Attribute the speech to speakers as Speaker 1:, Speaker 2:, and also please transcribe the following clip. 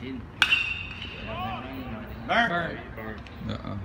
Speaker 1: Burn.
Speaker 2: Burn.
Speaker 3: Oo. Uh-uh.